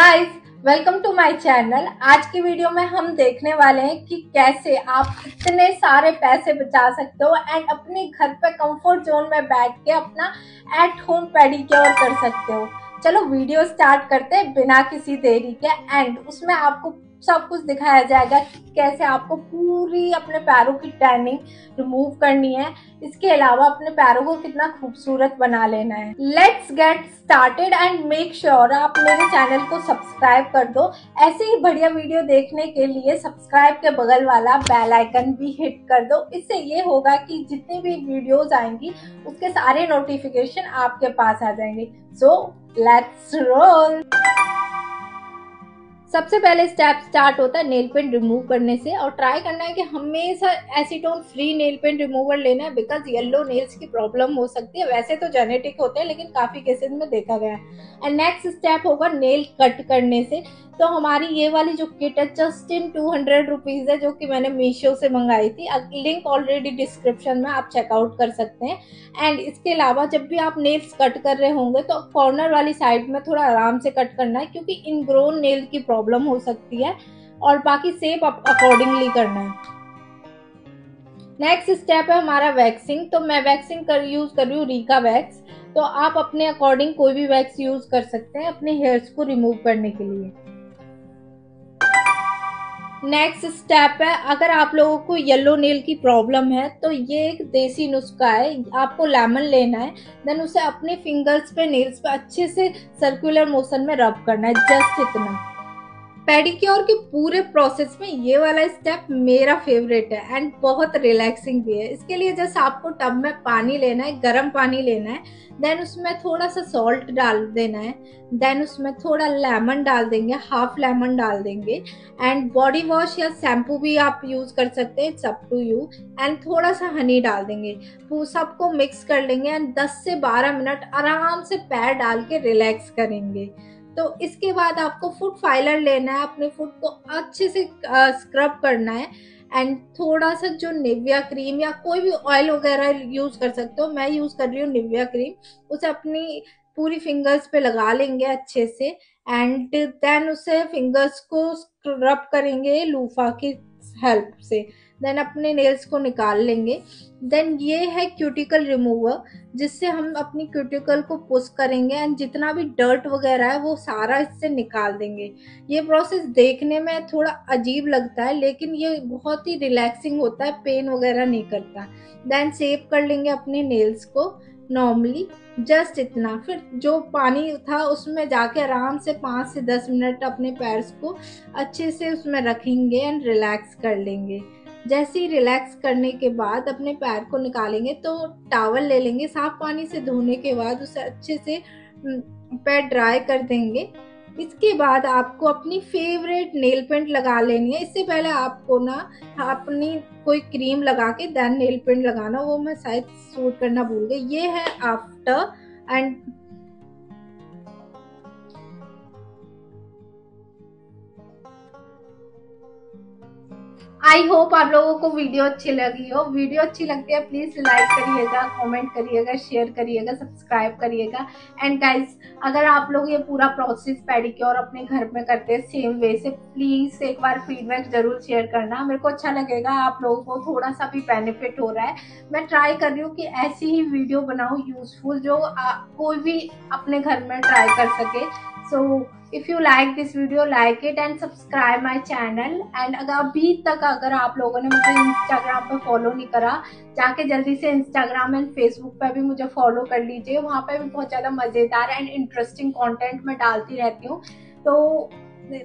Guys welcome to my channel आज की video में हम देखने वाले हैं कि कैसे आप इतने सारे पैसे बचा सकते हो एंड अपने घर पे कंफर्ट जोन में बैठ के अपना एट होम पेडिक्योर कर सकते हो। चलो वीडियो स्टार्ट करते हैं बिना किसी देरी के एंड उसमें आपको सब कुछ दिखाया जाएगा कैसे आपको पूरी अपने पैरों की टैनिंग रिमूव करनी है। इसके अलावा अपने पैरों को कितना खूबसूरत बना लेना है। Let's get started and make sure आप मेरे चैनल को सब्सक्राइब कर दो। ऐसे ही बढ़िया वीडियो देखने के लिए सब्सक्राइब के बगल वाला बेल आइकन भी हिट कर दो। इससे ये होगा कि जितनी भी वीडियोज़ आएँगी, उसके सारे नोटिफिकेशन आपके पास आ जाएँगे। सो लेट्स रोल सबसे पहले स्टेप स्टार्ट होता है नेल पेंट रिमूव करने से और ट्राई करना है कि हमेशा acetone free nail paint remover लेना है बिकॉज़ येलो नेल्स की प्रॉब्लम हो सकती है। वैसे तो जेनेटिक होते हैं, लेकिन काफ़ी केसेस में देखा गया है। एंड नेक्स्ट स्टेप होगा नेल कट करने से। तो हमारी ये वाली जो किट है just in two hundred rupees है, जो कि मैंने मीशो से मंगाई थी। लिंक ऑलरेडी डिस्क्रिप्शन में आप चेकआउट कर सकते हैं। एंड इसके अलावा जब भी आप नेल्स कट कर रहे होंगे तो कॉर्नर वाली साइड में थोड़ा आराम से कट करना है, क्योंकि इनग्रोन नेल की प्रॉब्लम हो सकती है और बाकी सेप अकॉर्डिंगली करना है। नेक्स्ट स्टेप है हमारा वैक्सिंग तो मैं वैक्सिंग कर यूज़ कर रही हूँ रीका वैक्स तो आप अपने अकॉर्डिंग कोई भी वैक्स यूज़ कर सकते हैं अपने हेयर्स को रिमूव करने के लिए। नेक्स्ट स्टेप है, अगर आप लोगों को येलो नेल की प्रॉब्लम है तो ये एक देसी नुस्खा है, आपको लेमन लेना है देन उसे अपने फिंगर्स पे नेल्स पे अच्छे से सर्कुलर मोशन में रब करना है जस्ट इतना। पेडिक्योर के पूरे प्रोसेस में ये वाला स्टेप मेरा फेवरेट है एंड बहुत रिलैक्सिंग भी है। इसके लिए जस्ट आपको टब में पानी लेना है, गर्म पानी लेना है देन उसमें थोड़ा सा सॉल्ट डाल देना है देन उसमें थोड़ा लेमन डाल देंगे हाफ़ लेमन डाल देंगे एंड बॉडी वॉश या शैम्पू भी आप यूज़ कर सकते हैं सब टू यू एंड थोड़ा सा हनी डाल देंगे। सबको मिक्स कर लेंगे एंड 10 से 12 मिनट आराम से पैर डाल के रिलैक्स करेंगे। तो इसके बाद आपको फ़ूड फाइलर लेना है, अपने फ़ूड को अच्छे से स्क्रब करना है। एंड थोड़ा सा जो निविया क्रीम या कोई भी ऑयल वगैरह यूज़ कर सकते हो, मैं यूज़ कर रही हूँ निविया क्रीम उसे अपनी पूरी फिंगर्स पे लगा लेंगे अच्छे से। एंड देन उसे फिंगर्स को स्क्रब करेंगे लूफा की हेल्प से। देन अपने नेल्स को निकाल लेंगे। देन ये है क्यूटिकल रिमूवर जिससे हम अपनी क्यूटिकल को पुश करेंगे एंड जितना भी डर्ट वगैरह है, वो सारा इससे निकाल देंगे। ये प्रोसेस देखने में थोड़ा अजीब लगता है, लेकिन ये बहुत ही रिलैक्सिंग होता है पेन वगैरह नहीं करता। देन सेव कर लेंगे अपने नेल्स को। नॉर्मली जस्ट इतना। फिर जो पानी था, उसमें जाके आराम से पाँच से दस मिनट अपने पैर्स को अच्छे से उसमें रखेंगे एंड रिलैक्स कर लेंगे। जैसे ही रिलैक्स करने के बाद अपने पैर को निकालेंगे तो टावल ले लेंगे। साफ़ पानी से धोने के बाद उसे अच्छे से पैर ड्राई कर देंगे। इसके बाद आपको अपनी फेवरेट नेल पेंट लगा लेनी है। इससे पहले आपको ना अपनी कोई क्रीम लगा के देन नेल पेंट लगाना, वो मैं शायद सूट करना भूल गई। ये है आफ्टर एंड आई होप आप लोगों को वीडियो अच्छी लगी हो। वीडियो अच्छी लगती है प्लीज़ लाइक करिएगा कमेंट करिएगा शेयर करिएगा सब्सक्राइब करिएगा। एंड गाइज़ अगर आप लोग ये पूरा प्रोसेस पेडिक्योर अपने घर में करते हैं सेम वे से प्लीज़ एक बार फीडबैक ज़रूर शेयर करना। मेरे को अच्छा लगेगा, आप लोगों को थोड़ा सा भी बेनिफिट हो रहा है। मैं ट्राई कर रही हूँ कि ऐसी ही वीडियो बनाऊँ यूजफुल जो कोई भी अपने घर में ट्राई कर सके। So if you like this video like it and subscribe my channel and अगर अभी तक अगर आप लोगों ने मुझे इंस्टाग्राम पर फॉलो नहीं करा जाके जल्दी से इंस्टाग्राम एंड फेसबुक पर भी मुझे फॉलो कर लीजिए। वहाँ पर भी बहुत ज़्यादा मज़ेदार एंड इंटरेस्टिंग कॉन्टेंट मैं डालती रहती हूँ। तो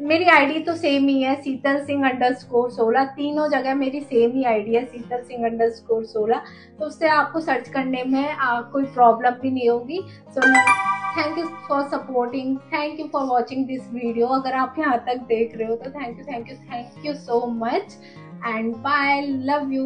मेरी आईडी तो सेम ही है शीतल सिंह अंडर स्कोर सोलह। तीनों जगह मेरी सेम ही आईडी है शीतल सिंह अंडर स्कोर सोलह। तो उससे आपको सर्च करने में आ, कोई प्रॉब्लम भी नहीं होगी। So so, thank you for supporting thank you for watching this video अगर आप यहाँ तक देख रहे हो तो thank you thank you thank you so much and bye love you